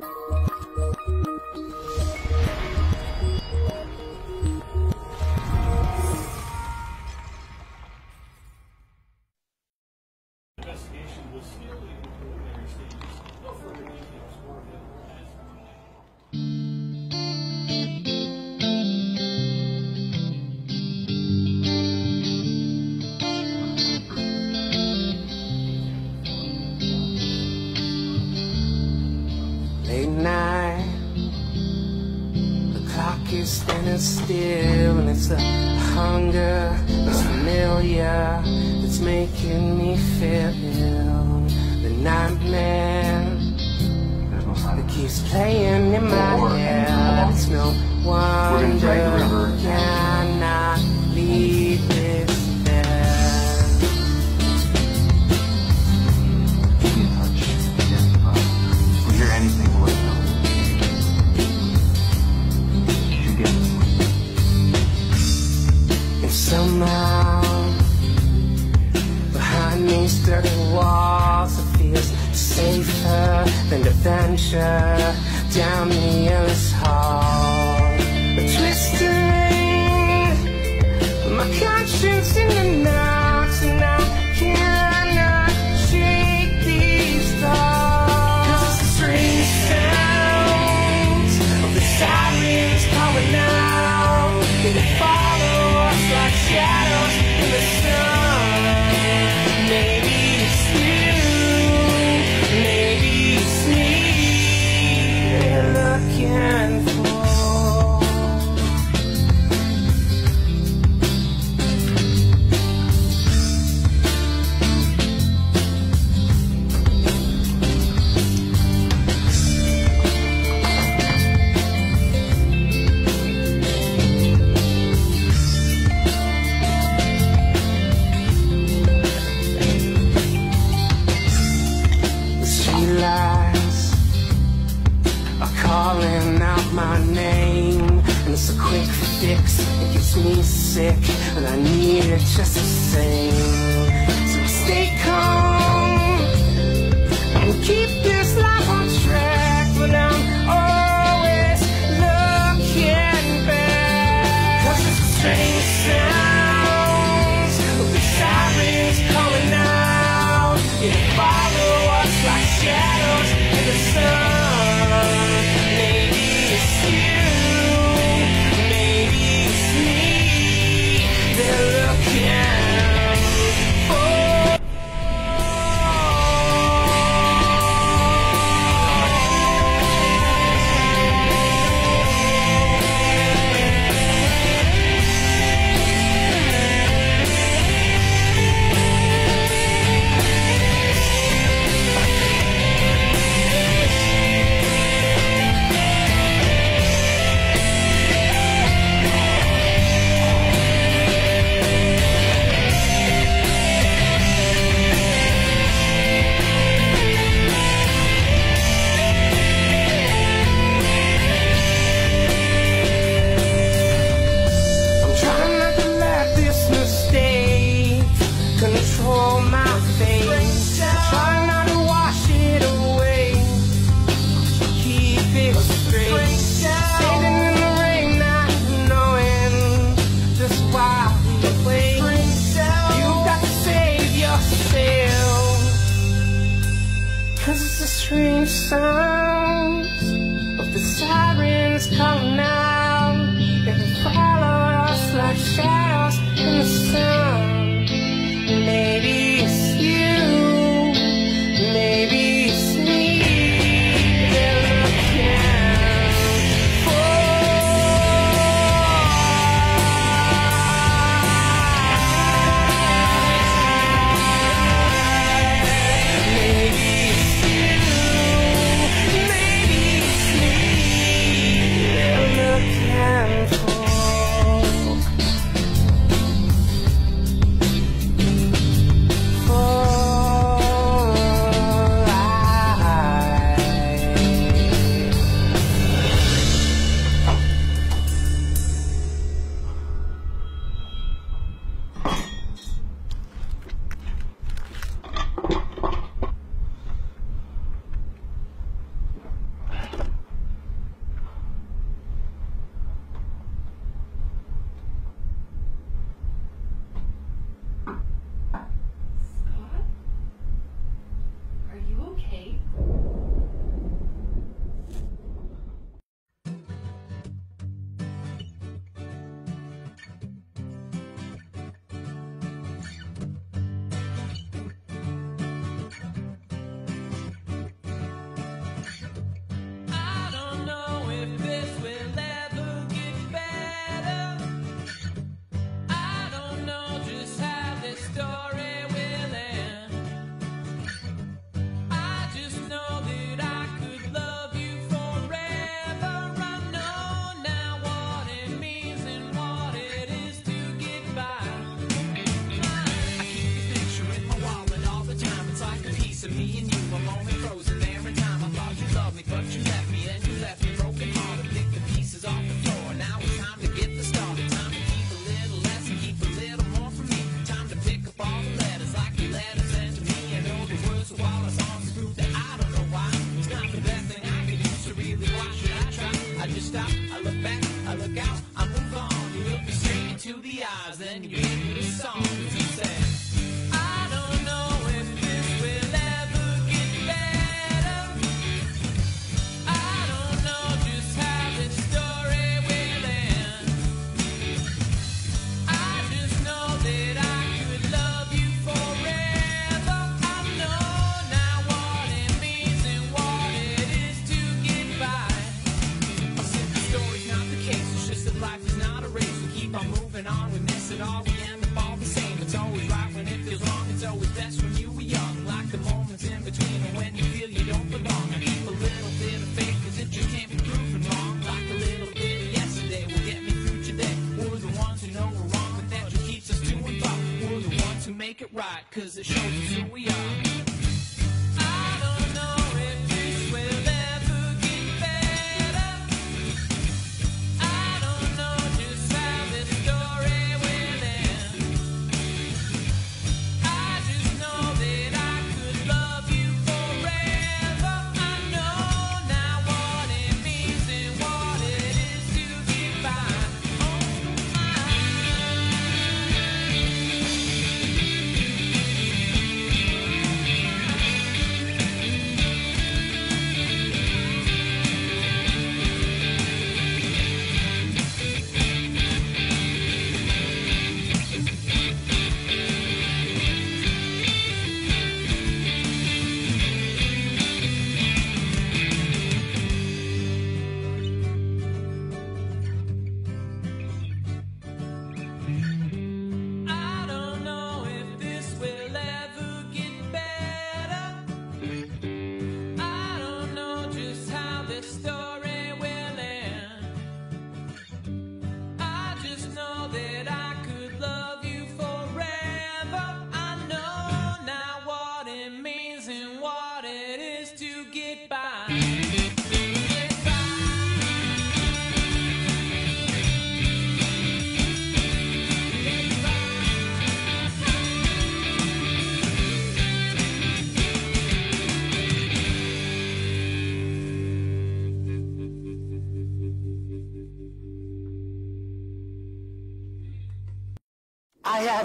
あ! The strange sounds of the sirens calling out.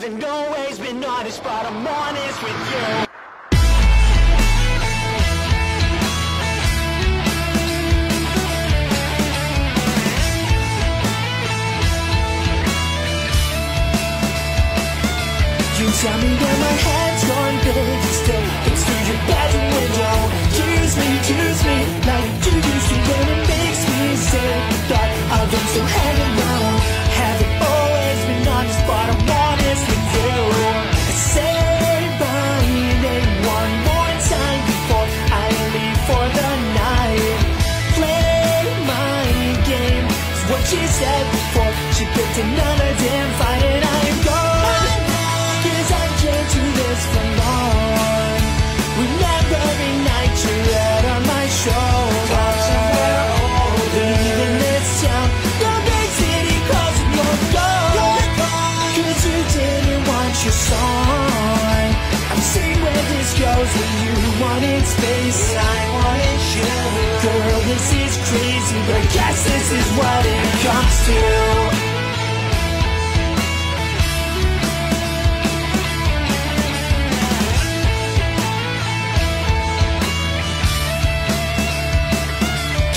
haven't always been honest, but I'm honest with you. shows when you wanted space. I wanted you Girl, this is crazy But I guess this is what it comes to.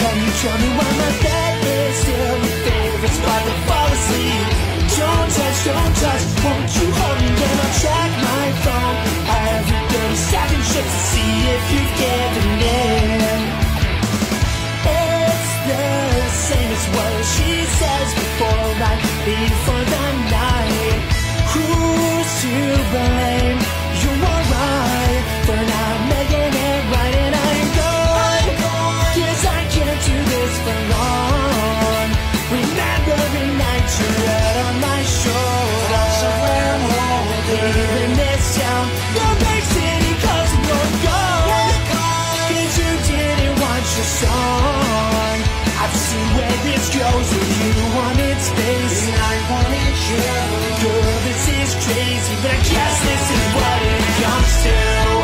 Can you tell me why my bed is still your favorite spot to fall asleep? Don't touch, don't touch. Won't you hold me when I check my phone? Every 30 seconds just to see if you've given in. It's the same as what she says before right before the night. Who's to blame? You're alright for not making it right, and I'm gone. Yes, I can't do this for long. Remembering nights you're out on my this town. Big city you're gone. Cause you didn't want your song. I've seen where this goes and you wanted space. And I wanted you. Girl, this is crazy, but I guess this is what it comes to.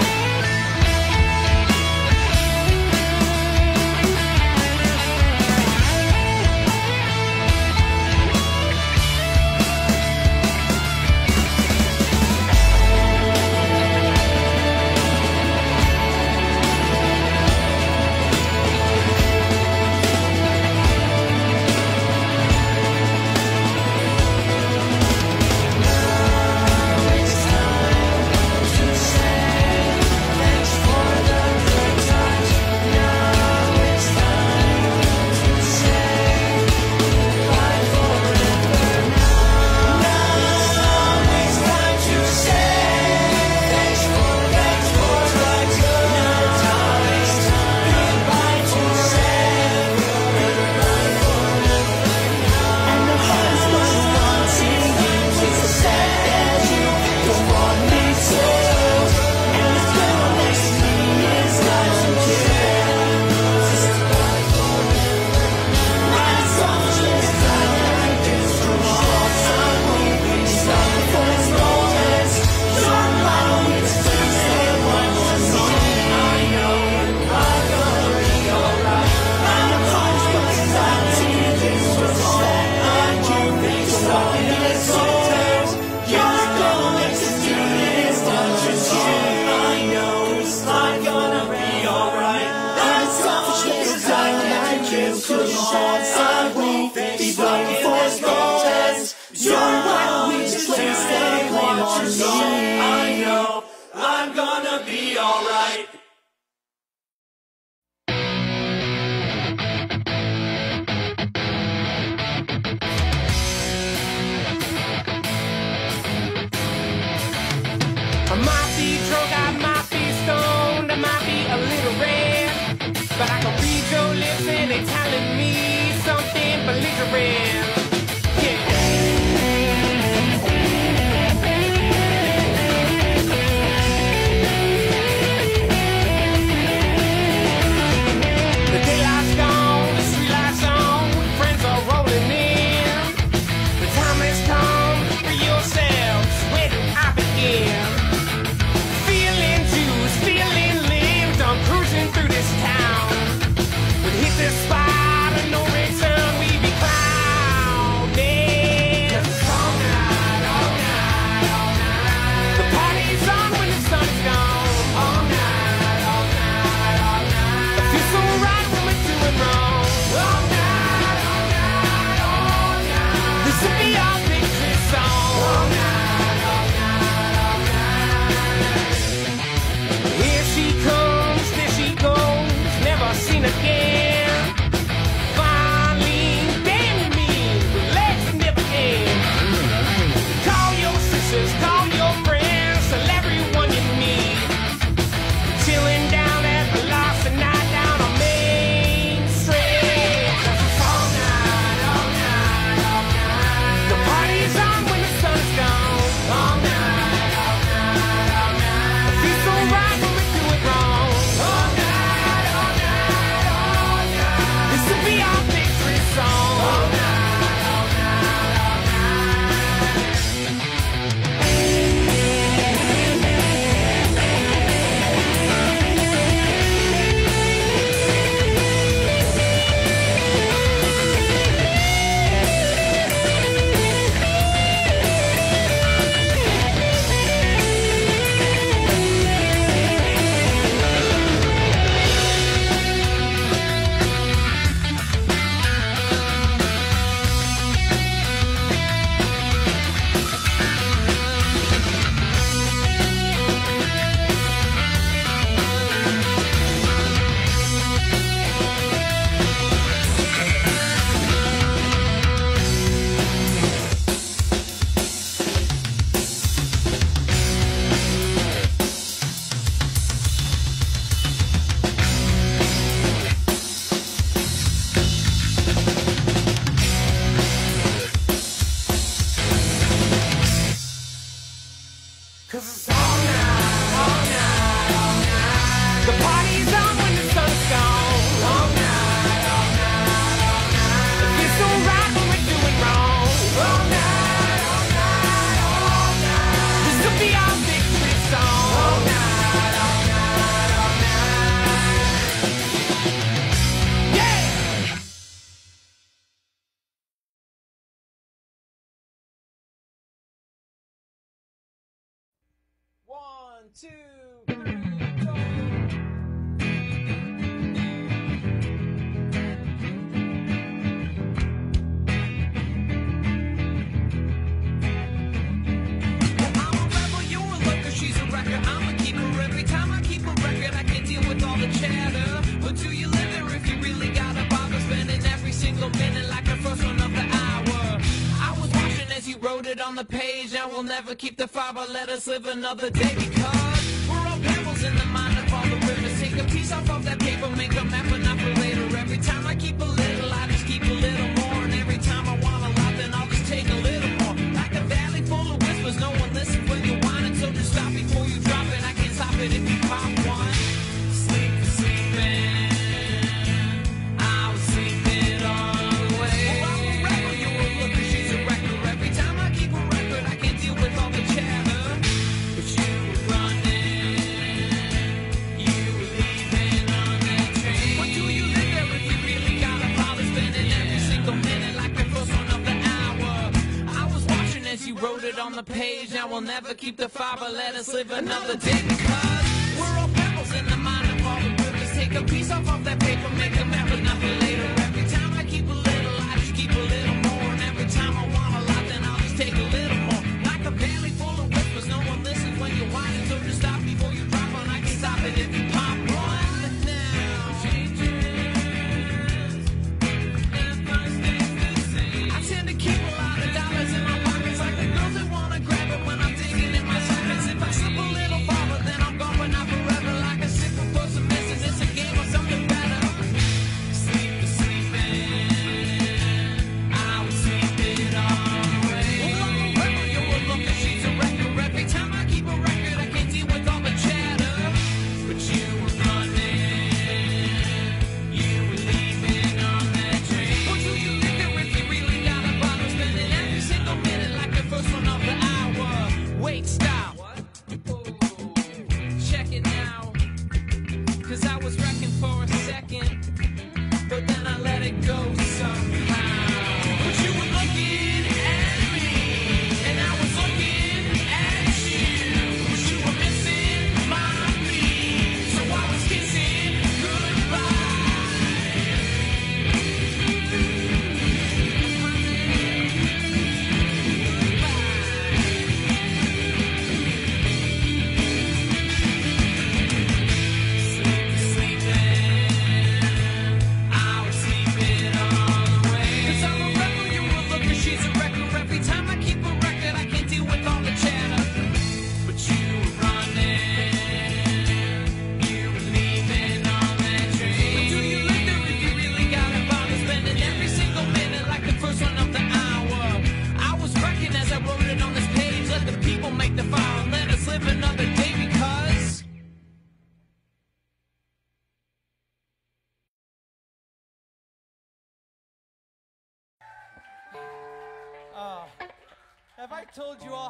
Cause it's all night, all night, all night. keep the five, but let us live another day because we're all pebbles in the mind of all the rivers. Take a piece off of that paper, make a map, and I for later. Every time I keep a little. page. I will never keep the fiber. Let us live another day.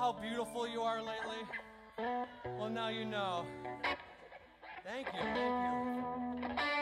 how beautiful you are lately? Well, now you know. Thank you. Thank you.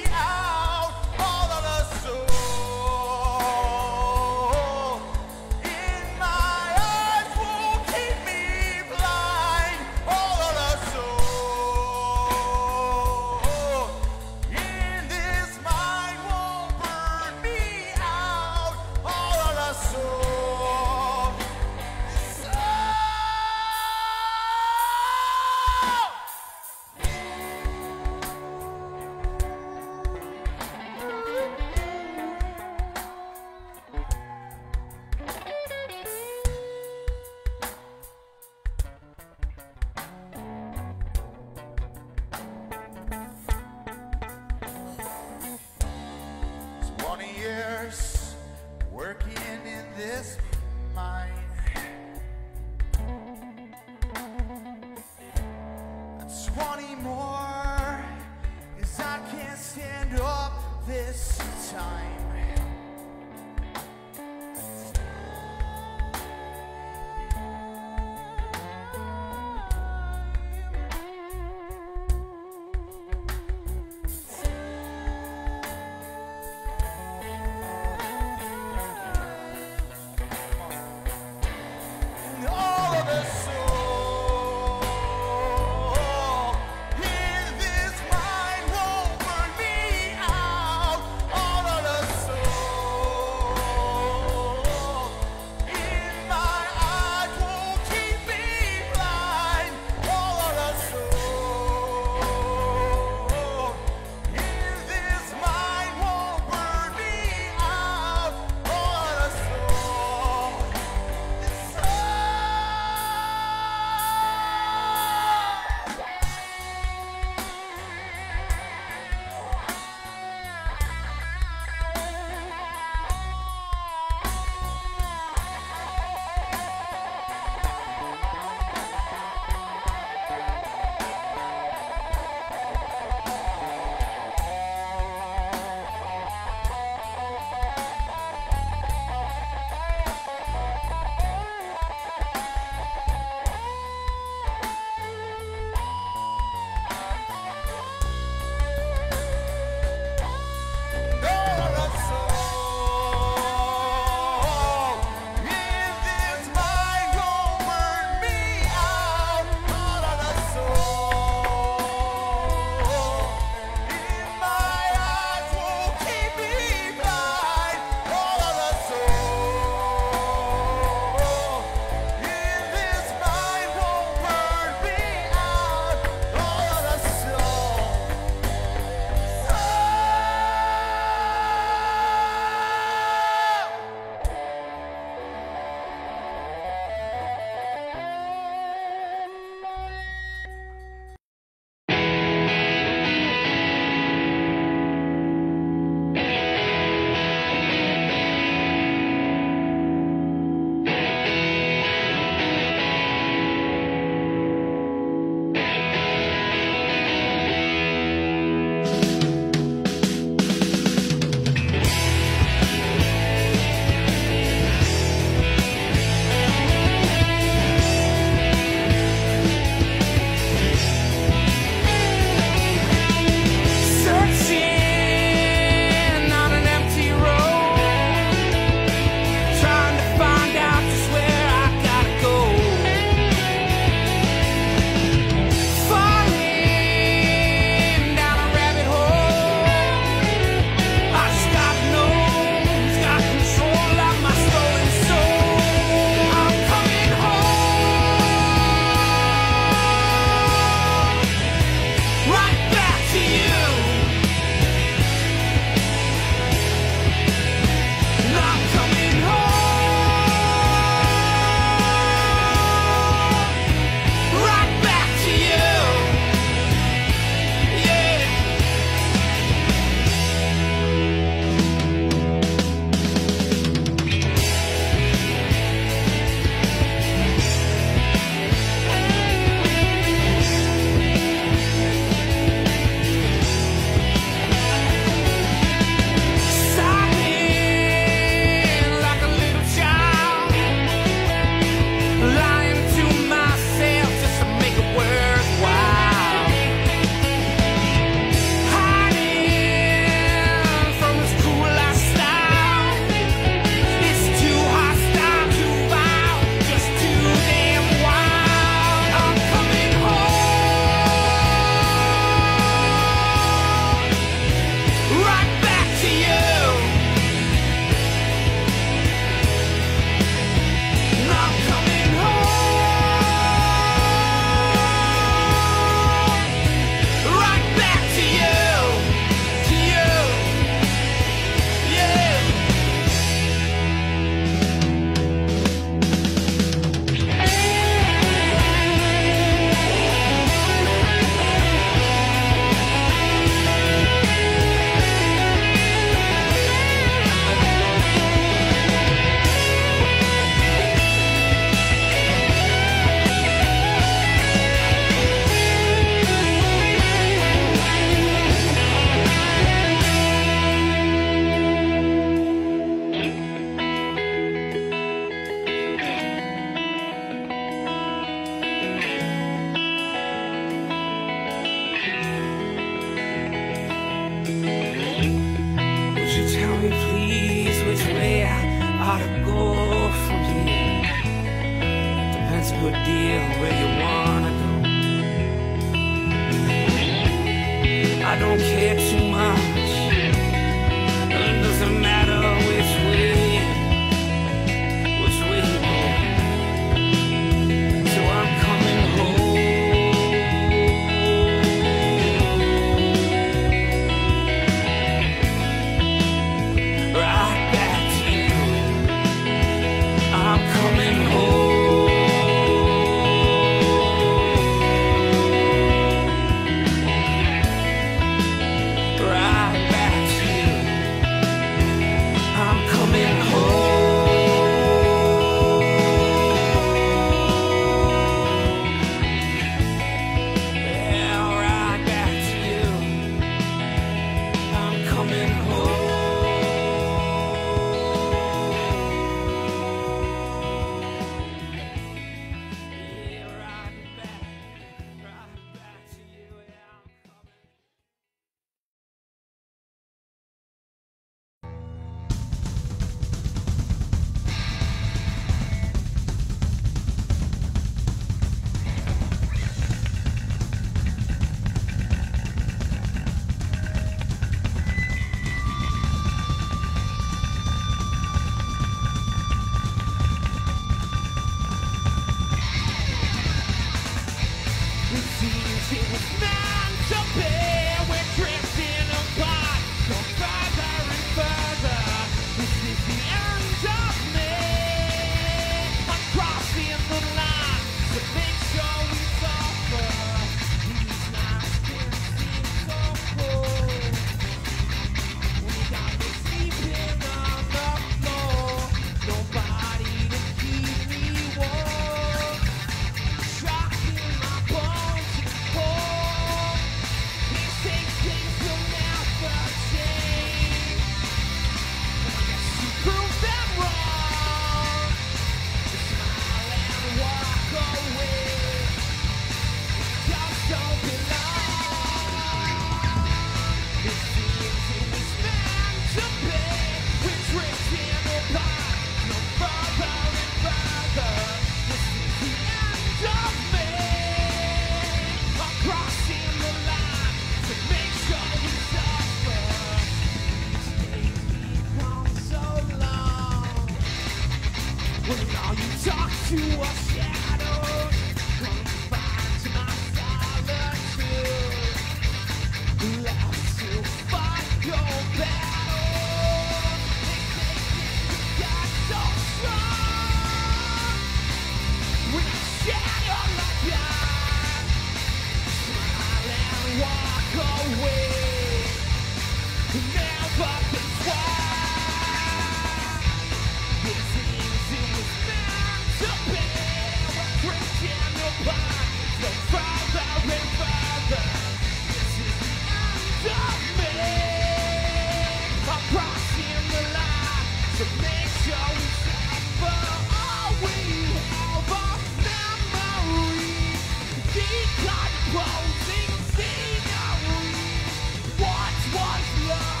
Love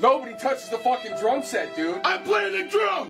Nobody touches the fucking drum set, dude. I'm playing the drum!